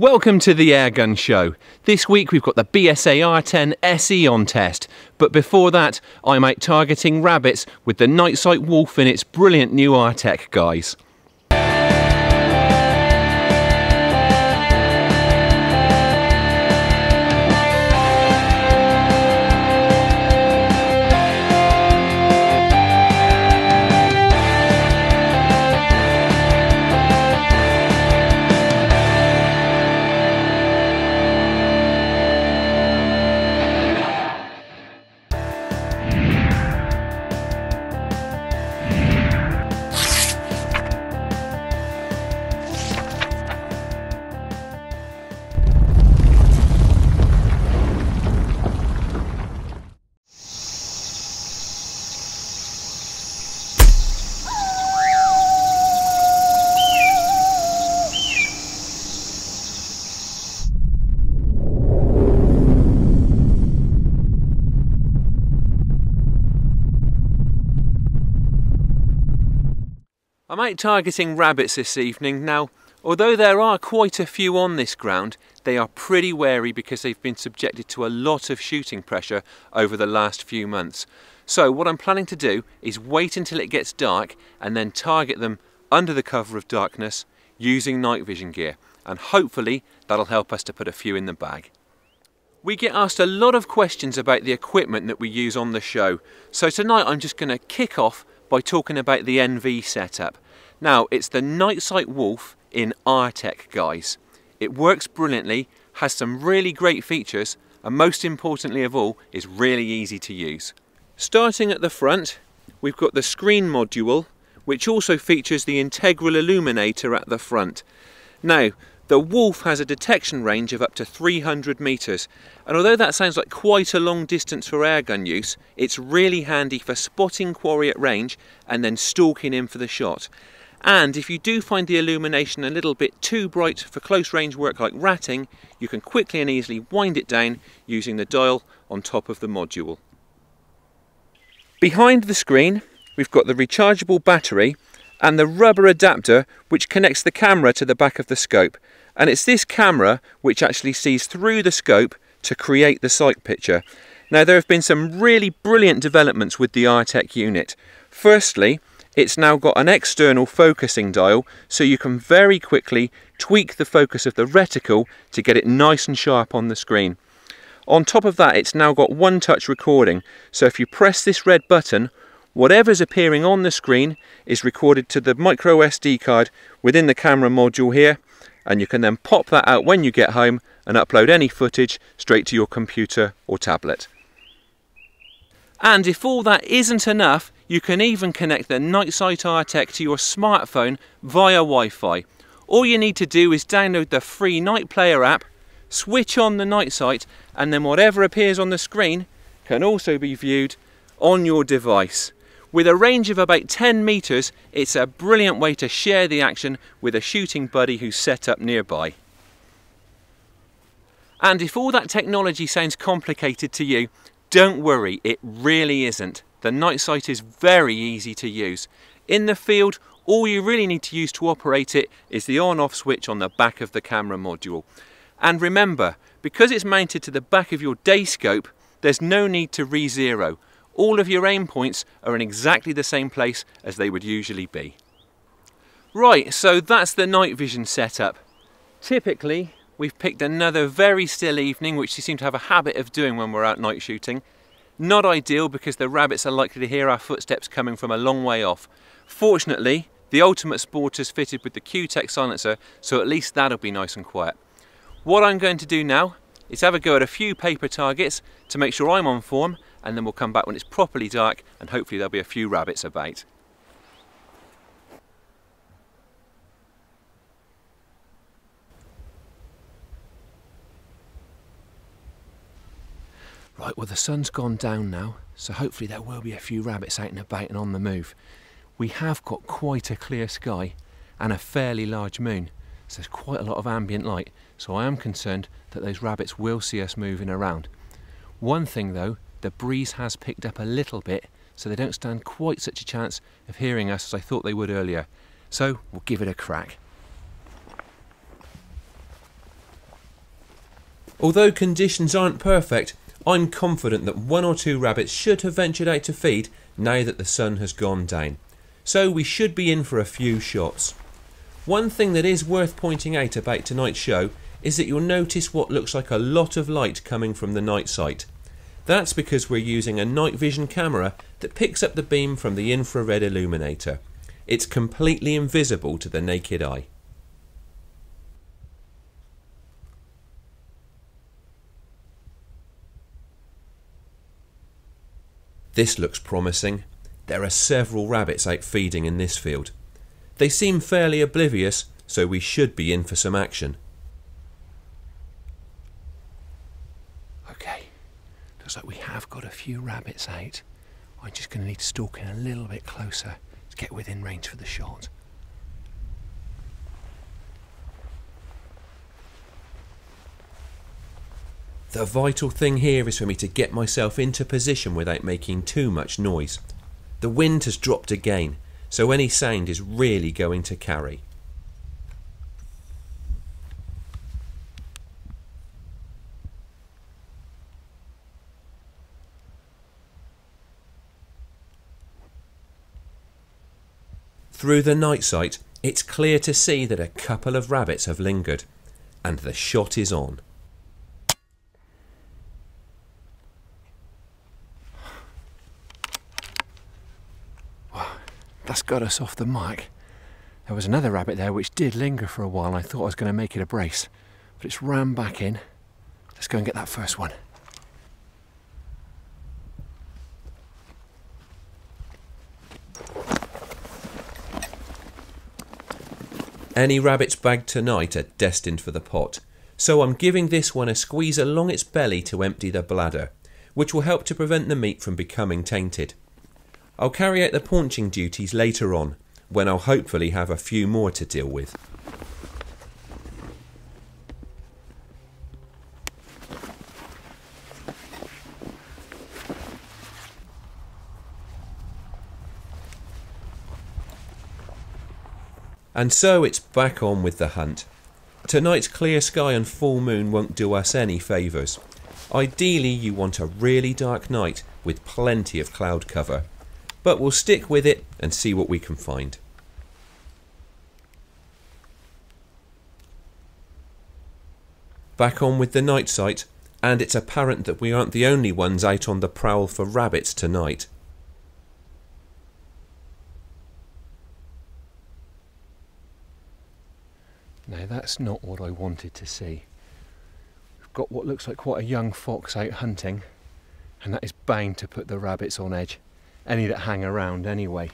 Welcome to the Airgun Show. This week we've got the BSA R10 SE on test, but before that I'm out targeting rabbits with the Nite Site Wolf in its brilliant new R-TEK guise. I'm targeting rabbits this evening. Now, although there are quite a few on this ground, they are pretty wary because they've been subjected to a lot of shooting pressure over the last few months. So what I'm planning to do is wait until it gets dark and then target them under the cover of darkness using night vision gear. And hopefully that'll help us to put a few in the bag. We get asked a lot of questions about the equipment that we use on the show. So tonight I'm just going to kick off by talking about the NV setup. Now, it's the Nite Site Wolf in R-TEK, guys. It works brilliantly, has some really great features, and most importantly of all, is really easy to use. Starting at the front, we've got the screen module, which also features the integral illuminator at the front. Now, the Wolf has a detection range of up to 300 metres and although that sounds like quite a long distance for airgun use, it's really handy for spotting quarry at range and then stalking in for the shot. And if you do find the illumination a little bit too bright for close range work like ratting, you can quickly and easily wind it down using the dial on top of the module. Behind the screen, we've got the rechargeable battery and the rubber adapter which connects the camera to the back of the scope. And it's this camera which actually sees through the scope to create the sight picture. Now there have been some really brilliant developments with the R-TEK unit. Firstly, it's now got an external focusing dial so you can very quickly tweak the focus of the reticle to get it nice and sharp on the screen. On top of that, it's now got one touch recording. So if you press this red button, whatever's appearing on the screen is recorded to the micro SD card within the camera module here and you can then pop that out when you get home and upload any footage straight to your computer or tablet. And if all that isn't enough, you can even connect the Nite Site R-TEK to your smartphone via Wi-Fi. All you need to do is download the free Night Player app, switch on the night sight, and then whatever appears on the screen can also be viewed on your device. With a range of about 10 metres, it's a brilliant way to share the action with a shooting buddy who's set up nearby. And if all that technology sounds complicated to you, don't worry, it really isn't. The night sight is very easy to use. In the field, all you really need to use to operate it is the on-off switch on the back of the camera module. And remember, because it's mounted to the back of your day scope, there's no need to re-zero all of your aim points are in exactly the same place as they would usually be. Right, so that's the night vision setup. Typically, we've picked another very still evening, which we seem to have a habit of doing when we're out night shooting. Not ideal because the rabbits are likely to hear our footsteps coming from a long way off. Fortunately, the Ultimate Sport is fitted with the Q-Tech silencer, so at least that'll be nice and quiet. What I'm going to do now is have a go at a few paper targets to make sure I'm on form and then we'll come back when it's properly dark and hopefully there'll be a few rabbits about. Right, well the sun's gone down now, so hopefully there will be a few rabbits out and about and on the move. We have got quite a clear sky and a fairly large moon, so there's quite a lot of ambient light, so I am concerned that those rabbits will see us moving around. One thing though the breeze has picked up a little bit, so they don't stand quite such a chance of hearing us as I thought they would earlier. So we'll give it a crack. Although conditions aren't perfect, I'm confident that one or two rabbits should have ventured out to feed now that the sun has gone down. So we should be in for a few shots. One thing that is worth pointing out about tonight's show is that you'll notice what looks like a lot of light coming from the night sight. That's because we're using a night vision camera that picks up the beam from the infrared illuminator. It's completely invisible to the naked eye. This looks promising. There are several rabbits out feeding in this field. They seem fairly oblivious, so we should be in for some action. Okay, looks like we have got a few rabbits out. I'm just going to need to stalk in a little bit closer to get within range for the shot. The vital thing here is for me to get myself into position without making too much noise. The wind has dropped again, so any sound is really going to carry. Through the night sight, it's clear to see that a couple of rabbits have lingered, and the shot is on. That's got us off the mark. There was another rabbit there which did linger for a while I thought I was going to make it a brace. But it's ran back in. Let's go and get that first one. Any rabbits bagged tonight are destined for the pot, so I'm giving this one a squeeze along its belly to empty the bladder, which will help to prevent the meat from becoming tainted. I'll carry out the paunching duties later on, when I'll hopefully have a few more to deal with. And so it's back on with the hunt. Tonight's clear sky and full moon won't do us any favours. Ideally, you want a really dark night with plenty of cloud cover but we'll stick with it and see what we can find. Back on with the night sight, and it's apparent that we aren't the only ones out on the prowl for rabbits tonight. Now that's not what I wanted to see. We've got what looks like quite a young fox out hunting, and that is bound to put the rabbits on edge any that hang around anyway.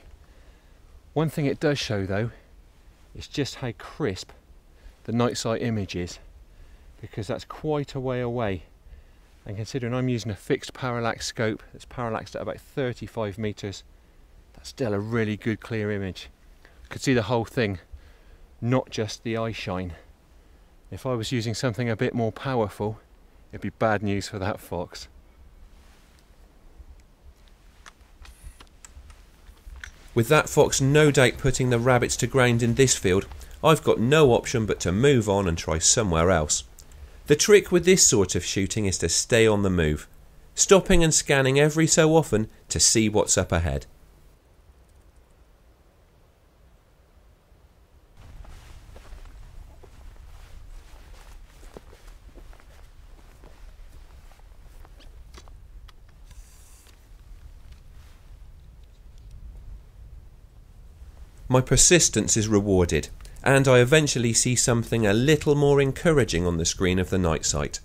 One thing it does show though is just how crisp the night sight image is because that's quite a way away and considering I'm using a fixed parallax scope that's parallaxed at about 35 meters that's still a really good clear image. I could see the whole thing not just the eye shine. If I was using something a bit more powerful it'd be bad news for that fox. With that fox no doubt putting the rabbits to ground in this field, I've got no option but to move on and try somewhere else. The trick with this sort of shooting is to stay on the move, stopping and scanning every so often to see what's up ahead. My persistence is rewarded, and I eventually see something a little more encouraging on the screen of the night sight.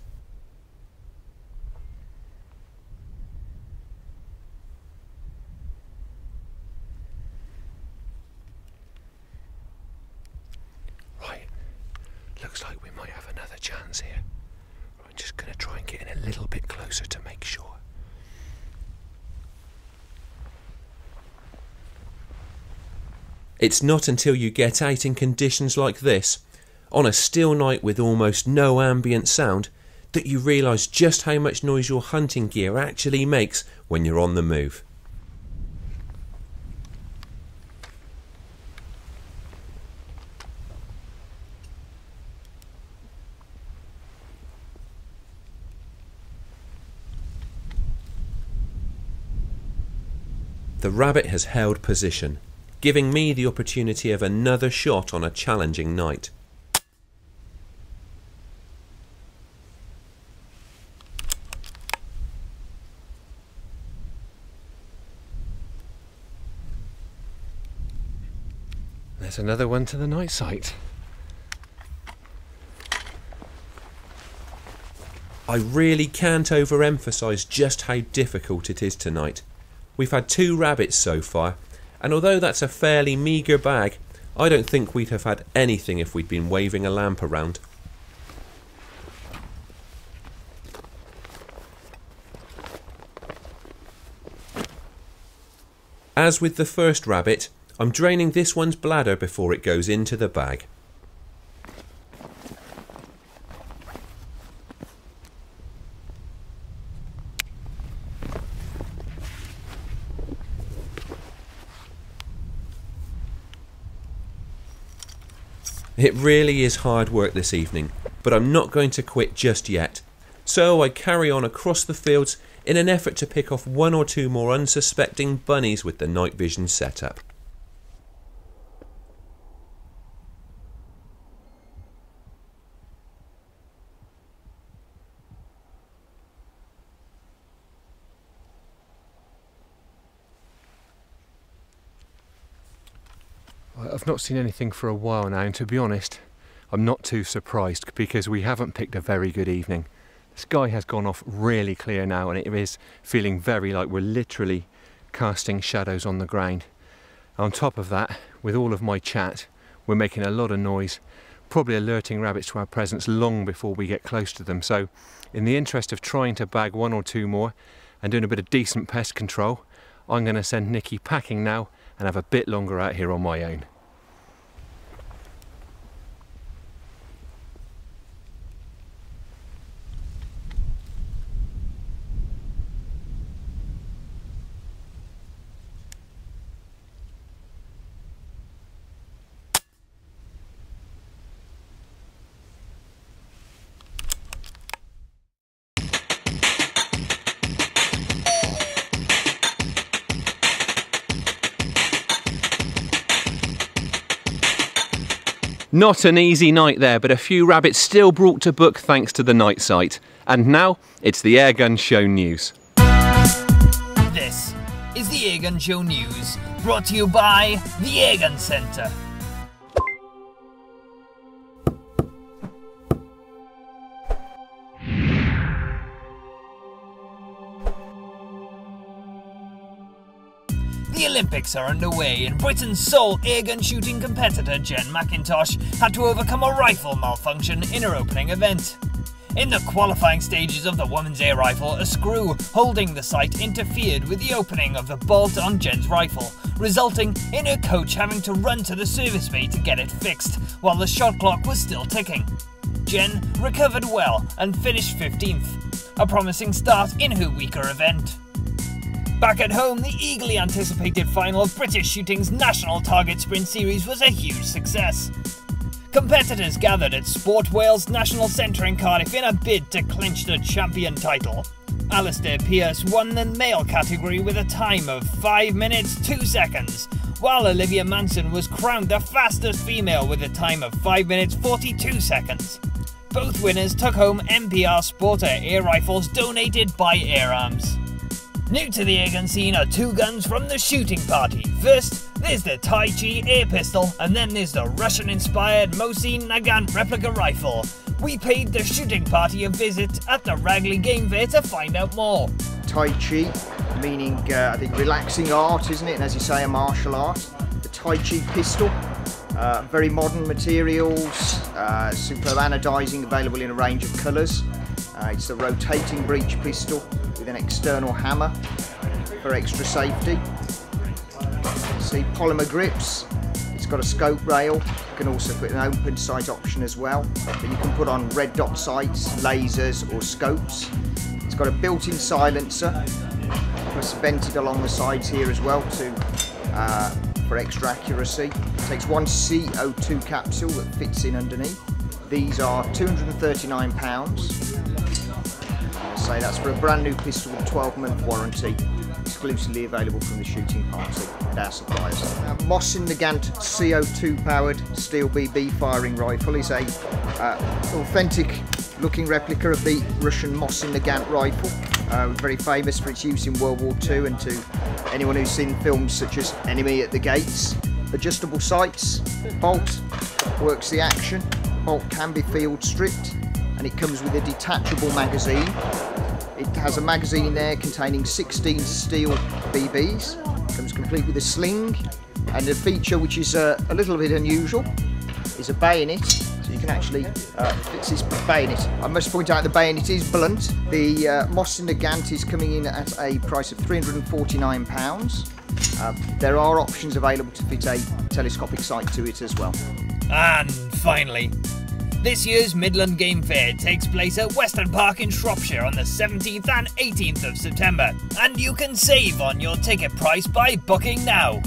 It's not until you get out in conditions like this, on a still night with almost no ambient sound, that you realise just how much noise your hunting gear actually makes when you're on the move. The rabbit has held position giving me the opportunity of another shot on a challenging night. There's another one to the night sight. I really can't overemphasise just how difficult it is tonight. We've had two rabbits so far, and although that's a fairly meagre bag, I don't think we'd have had anything if we'd been waving a lamp around. As with the first rabbit, I'm draining this one's bladder before it goes into the bag. It really is hard work this evening, but I'm not going to quit just yet. So I carry on across the fields in an effort to pick off one or two more unsuspecting bunnies with the night vision setup. I've not seen anything for a while now, and to be honest, I'm not too surprised because we haven't picked a very good evening. The sky has gone off really clear now, and it is feeling very like we're literally casting shadows on the ground. On top of that, with all of my chat, we're making a lot of noise, probably alerting rabbits to our presence long before we get close to them. So, in the interest of trying to bag one or two more and doing a bit of decent pest control, I'm going to send Nikki packing now and have a bit longer out here on my own. Not an easy night there, but a few rabbits still brought to book thanks to the night sight. And now, it's the Airgun Show News. This is the Airgun Show News, brought to you by the Airgun Centre. Olympics are underway, and Britain's sole airgun shooting competitor, Jen McIntosh, had to overcome a rifle malfunction in her opening event. In the qualifying stages of the women's air rifle, a screw holding the sight interfered with the opening of the bolt on Jen's rifle, resulting in her coach having to run to the service bay to get it fixed, while the shot clock was still ticking. Jen recovered well and finished 15th, a promising start in her weaker event. Back at home, the eagerly anticipated final of British Shooting's National Target Sprint Series was a huge success. Competitors gathered at Sport Wales National Centre in Cardiff in a bid to clinch the champion title. Alistair Pierce won the male category with a time of 5 minutes 2 seconds, while Olivia Manson was crowned the fastest female with a time of 5 minutes 42 seconds. Both winners took home MPR Sporter air rifles donated by Air Arms. New to the airgun scene are two guns from the shooting party. First, there's the Tai Chi air pistol, and then there's the Russian inspired Mosin Nagant replica rifle. We paid the shooting party a visit at the Ragley Game Fair to find out more. Tai Chi, meaning uh, I think relaxing art, isn't it? And as you say, a martial art. The Tai Chi pistol, uh, very modern materials, uh, superb anodizing available in a range of colours. Uh, it's a rotating breech pistol with an external hammer for extra safety. See polymer grips. It's got a scope rail. You can also put an open sight option as well. But you can put on red dot sights, lasers or scopes. It's got a built-in silencer. Plus vented along the sides here as well to uh, for extra accuracy. It takes one CO2 capsule that fits in underneath. These are 239 pounds say that's for a brand new pistol with a 12 month warranty exclusively available from the shooting party and our suppliers. Our Mosin Nagant CO2 powered steel BB firing rifle is a uh, authentic looking replica of the Russian Mosin Nagant rifle. Uh, very famous for its use in World War II and to anyone who's seen films such as Enemy at the Gates. Adjustable sights, bolt, works the action, bolt can be field stripped and it comes with a detachable magazine. It has a magazine there containing 16 steel BBs, comes complete with a sling and a feature which is uh, a little bit unusual is a bayonet so you can actually uh, fix this bayonet. I must point out the bayonet is blunt. The uh, is coming in at a price of £349. Uh, there are options available to fit a telescopic sight to it as well. And finally, this year's Midland Game Fair takes place at Weston Park in Shropshire on the 17th and 18th of September, and you can save on your ticket price by booking now.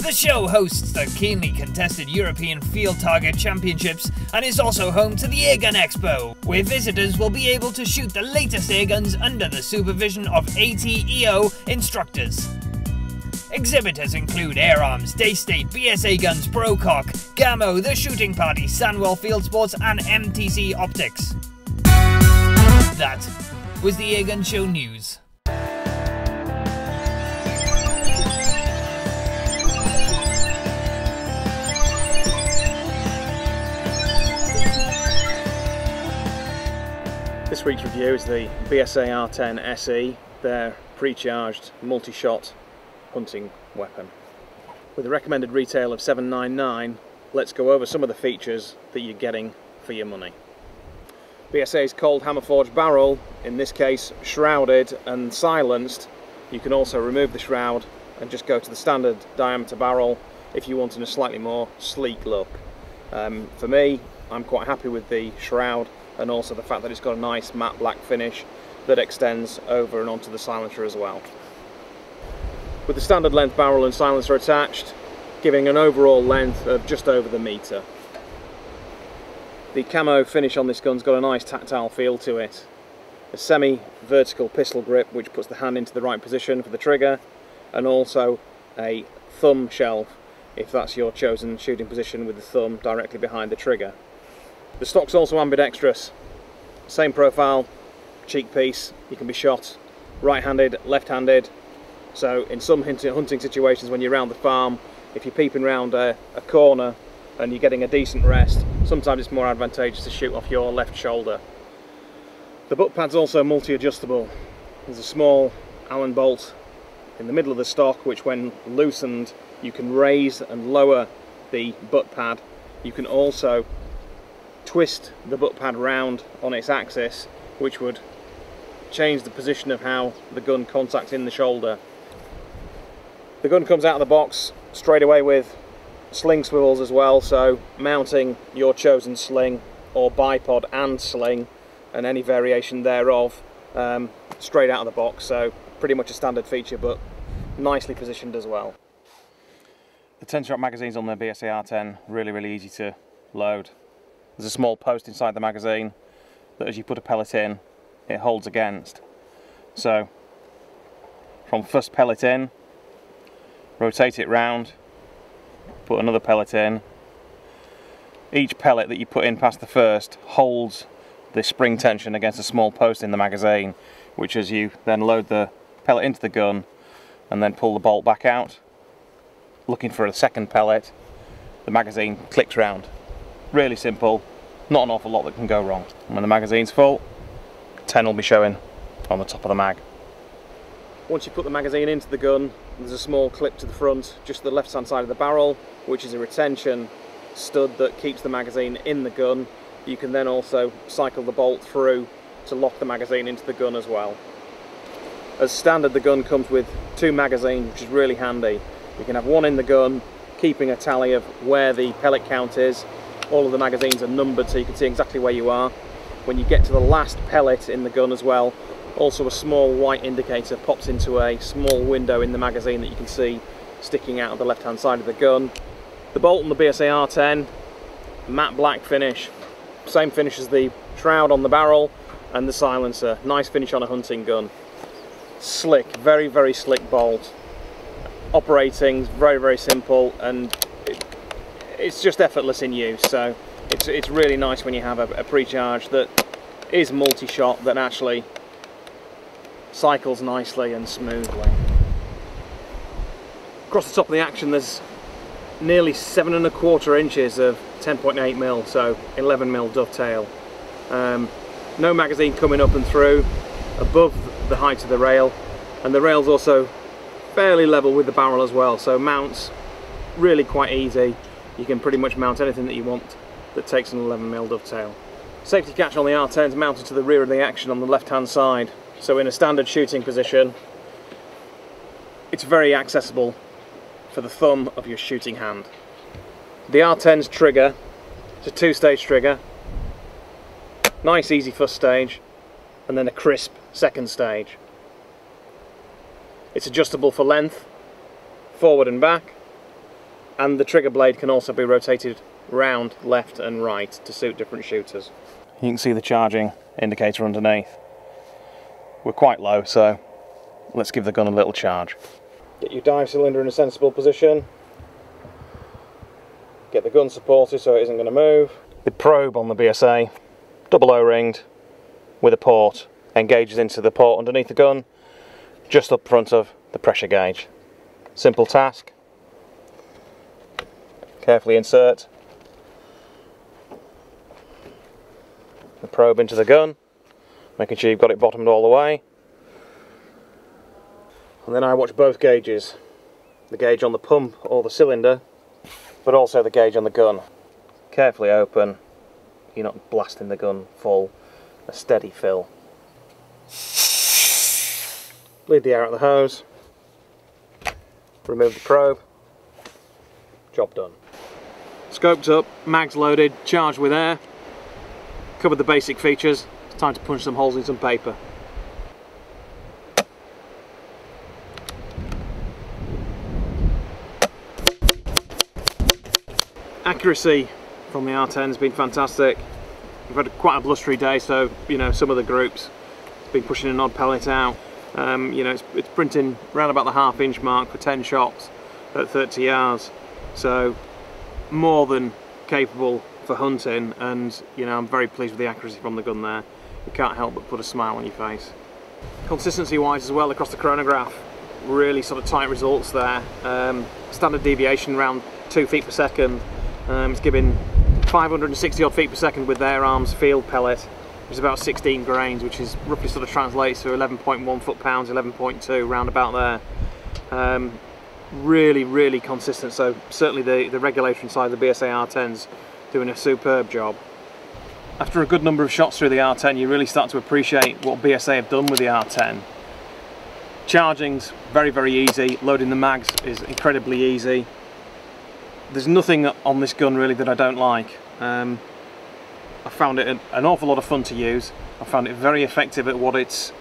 The show hosts the keenly contested European Field Target Championships and is also home to the Airgun Expo, where visitors will be able to shoot the latest airguns under the supervision of ATEO instructors. Exhibitors include Air Arms, Daystate, BSA Guns, Brocock, Gamo, The Shooting Party, Sandwell Field Sports, and MTC Optics. That was the Airgun Show News. This week's review is the BSA R10 SE, their pre-charged multi-shot hunting weapon. With a recommended retail of 799, let's go over some of the features that you're getting for your money. BSA's cold hammer forged barrel, in this case shrouded and silenced. You can also remove the shroud and just go to the standard diameter barrel if you want in a slightly more sleek look. Um, for me, I'm quite happy with the shroud and also the fact that it's got a nice matte black finish that extends over and onto the silencer as well. With the standard length barrel and silencer attached, giving an overall length of just over the metre. The camo finish on this gun's got a nice tactile feel to it. A semi-vertical pistol grip which puts the hand into the right position for the trigger and also a thumb shelf if that's your chosen shooting position with the thumb directly behind the trigger. The stock's also ambidextrous. Same profile, cheek piece, you can be shot right-handed, left-handed. So in some hunting situations when you're around the farm, if you're peeping around a, a corner and you're getting a decent rest, sometimes it's more advantageous to shoot off your left shoulder. The butt pad's also multi-adjustable. There's a small Allen bolt in the middle of the stock which when loosened you can raise and lower the butt pad. You can also twist the butt pad round on its axis which would change the position of how the gun contacts in the shoulder. The gun comes out of the box straight away with sling swivels as well so mounting your chosen sling or bipod and sling and any variation thereof um, straight out of the box so pretty much a standard feature but nicely positioned as well. The 10 shot magazines on the BSA R10 really really easy to load there's a small post inside the magazine that as you put a pellet in, it holds against. So, from first pellet in, rotate it round, put another pellet in. Each pellet that you put in past the first holds the spring tension against a small post in the magazine, which as you then load the pellet into the gun and then pull the bolt back out, looking for a second pellet, the magazine clicks round Really simple, not an awful lot that can go wrong. And when the magazine's full, 10 will be showing on the top of the mag. Once you put the magazine into the gun, there's a small clip to the front, just the left hand side of the barrel, which is a retention stud that keeps the magazine in the gun. You can then also cycle the bolt through to lock the magazine into the gun as well. As standard, the gun comes with two magazines, which is really handy. You can have one in the gun, keeping a tally of where the pellet count is, all of the magazines are numbered so you can see exactly where you are. When you get to the last pellet in the gun as well, also a small white indicator pops into a small window in the magazine that you can see sticking out of the left hand side of the gun. The bolt on the BSA R10, matte black finish, same finish as the shroud on the barrel and the silencer. Nice finish on a hunting gun. slick, very, very slick bolt. Operating very, very simple and it, it's just effortless in use. So it's, it's really nice when you have a, a pre-charge that is multi-shot that actually cycles nicely and smoothly. Across the top of the action there's nearly seven and a quarter inches of 10.8 mil, so 11 mil dovetail. Um, no magazine coming up and through above the height of the rail and the rail's also fairly level with the barrel as well so mounts really quite easy you can pretty much mount anything that you want that takes an 11 mil dovetail. Safety catch on the R10 is mounted to the rear of the action on the left hand side so in a standard shooting position it's very accessible for the thumb of your shooting hand. The R10's trigger is a two stage trigger nice easy first stage and then a crisp second stage. It's adjustable for length, forward and back, and the trigger blade can also be rotated round, left and right to suit different shooters. You can see the charging indicator underneath. We're quite low, so let's give the gun a little charge. Get your dive cylinder in a sensible position. Get the gun supported so it isn't going to move. The probe on the BSA double O-ringed with a port engages into the port underneath the gun just up front of the pressure gauge. Simple task. Carefully insert the probe into the gun, making sure you've got it bottomed all the way. And then I watch both gauges, the gauge on the pump or the cylinder, but also the gauge on the gun. Carefully open, you're not blasting the gun full, a steady fill. Bleed the air out of the hose, remove the probe, job done. Scoped up, mags loaded, charged with air, covered the basic features, time to punch some holes in some paper. Accuracy from the R10 has been fantastic. We've had quite a blustery day, so you know some of the groups have been pushing an odd pellet out. Um, you know, it's, it's printing around about the half inch mark for 10 shots at 30 yards. So more than capable for hunting and you know I'm very pleased with the accuracy from the gun there. You can't help but put a smile on your face. Consistency wise as well across the chronograph, really sort of tight results there. Um, standard deviation around two feet per second. Um, it's giving 560 odd feet per second with the Air Arms field pellet, which is about 16 grains, which is roughly sort of translates to 11.1 foot pounds, 11.2 round about there. Um, really, really consistent. So certainly the, the regulator inside the BSA R10's doing a superb job. After a good number of shots through the R10, you really start to appreciate what BSA have done with the R10. Charging's very, very easy. Loading the mags is incredibly easy there's nothing on this gun really that I don't like. Um, I found it an, awful lot of fun to use. I found it very effective at what it's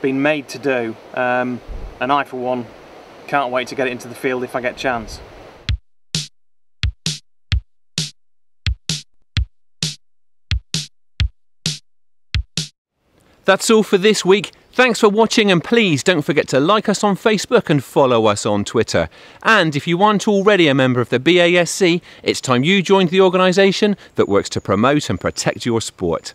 been made to do. Um, and I, for one, can't wait to get it into the field if I get chance. That's all for this week. Thanks for watching and please don't forget to like us on Facebook and follow us on Twitter. And if you aren't already a member of the BASC, it's time you joined the organisation that works to promote and protect your sport.